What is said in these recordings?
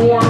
more.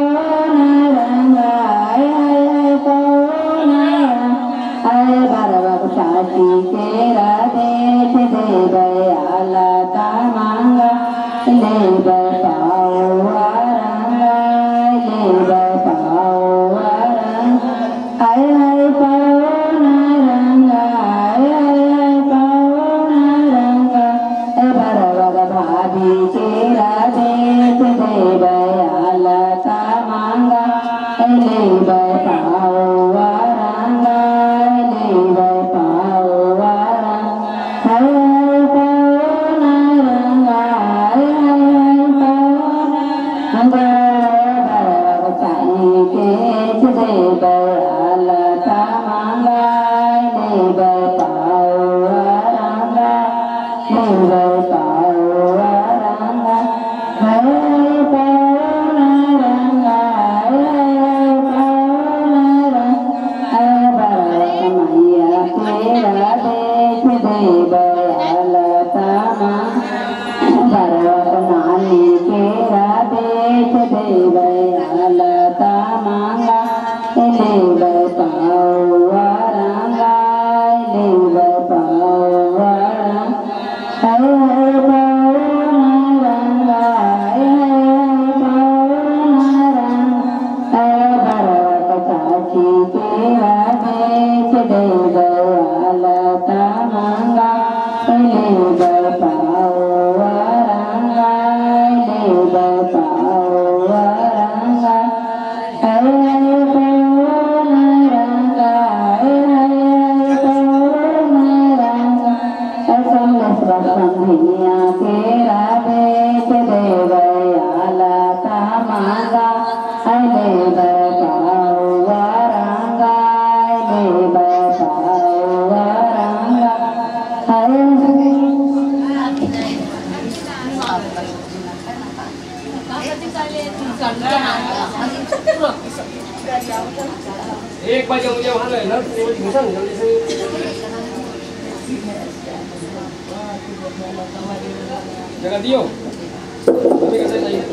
嗯 Oh. Jangan diam. Tapi kan saya tanya.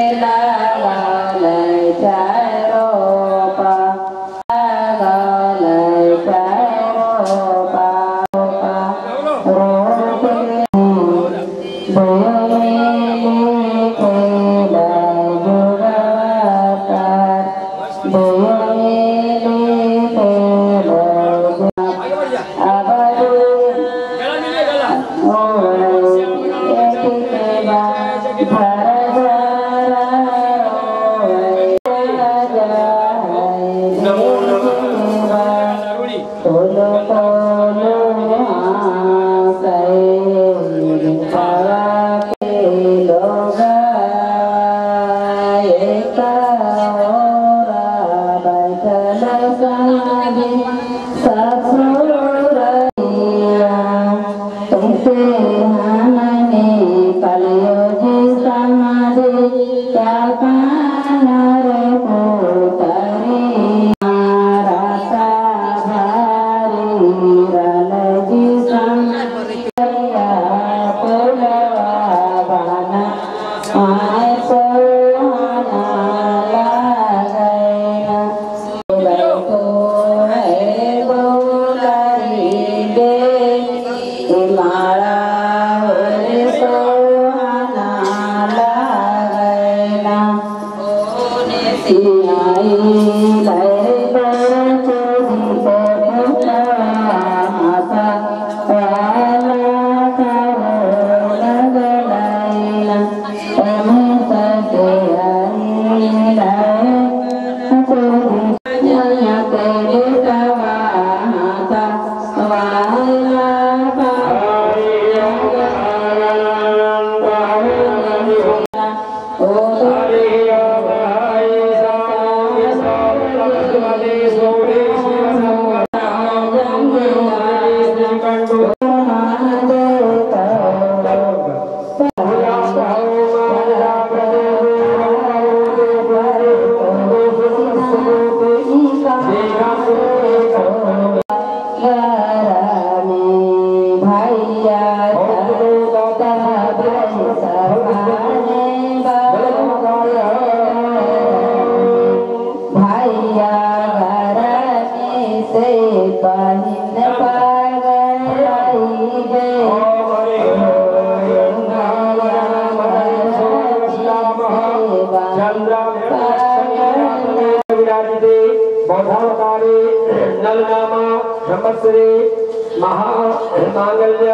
ब्रह्मश्री महामांगल्य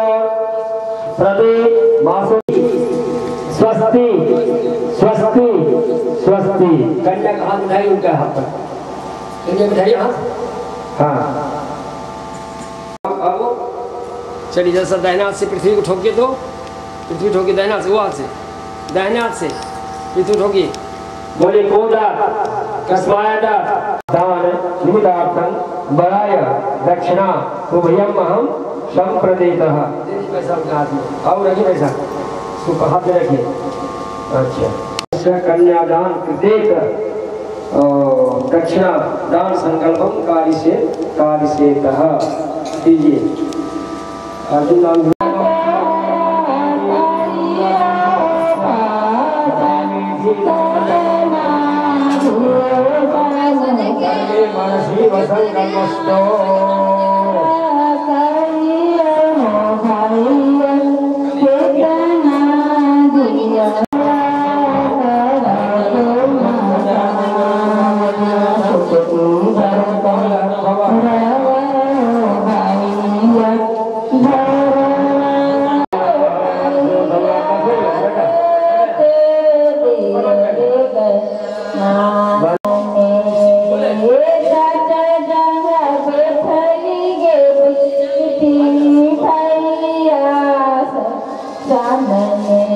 प्रदे मासो स्वस्ति स्वस्ति स्वस्ति। कन्या का हाथ उठाइए उनका हाथ पर कन्या उठाइए हाथ हाँ। अब चलिए जैसा दाहिने हाथ से पृथ्वी को ठोकिए तो। पृथ्वी ठोकिए दाहिने हाथ से वो हाथ से। दाहिने हाथ से पृथ्वी ठोकिए। बोले कोदा कस्मायदा दान निमित्तार्थं। बलाय दक्षिणा, उभयम अहम संप्रदेत और रखिए पैसा। इसको कहा में रखिए। अच्छा। कन्यादान कृतेक दक्षिणा दान संकल्पम कार्य से कार्य से कीजिए। अर्जुन 重なりました。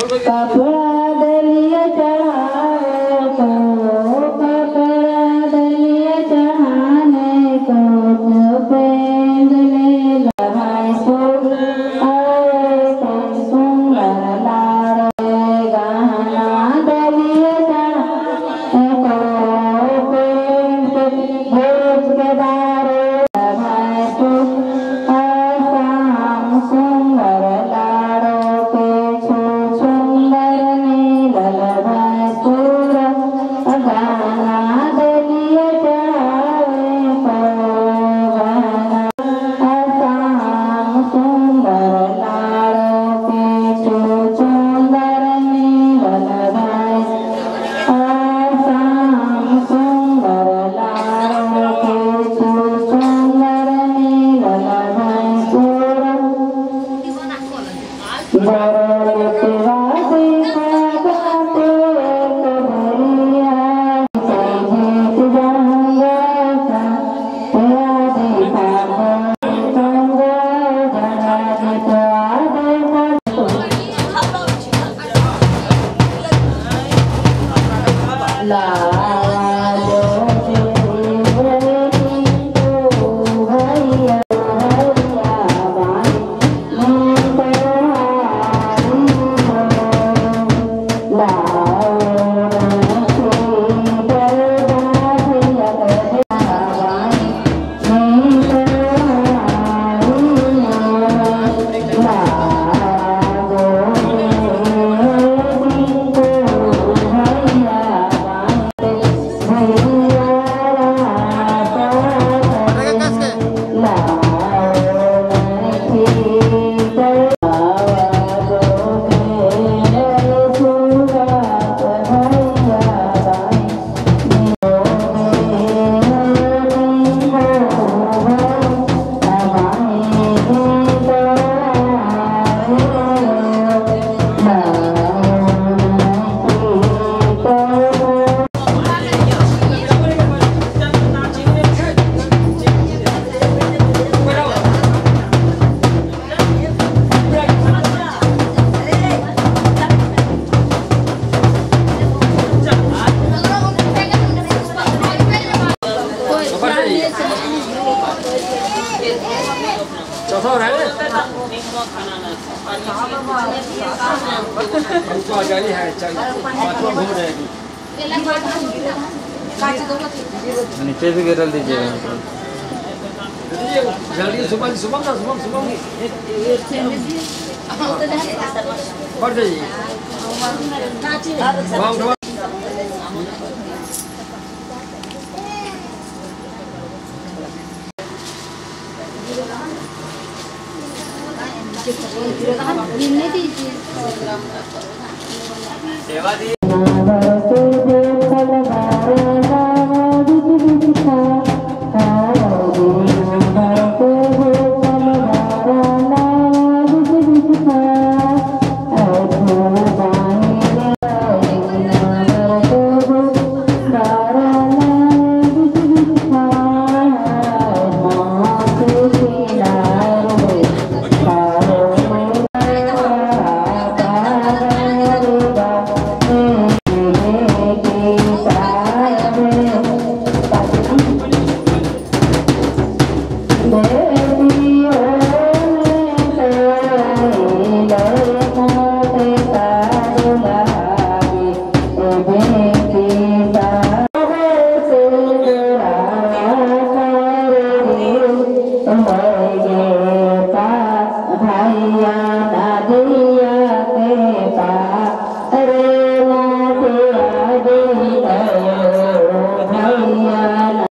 Para उसको आज़ादी है महात्मा घूम रहेगी नीचे भी गिरल दीजिएगा जल्दी सुबह सुबह ना सुबह सुबह। बढ़ जाइए। गिरने दीजिए। सेवा दी।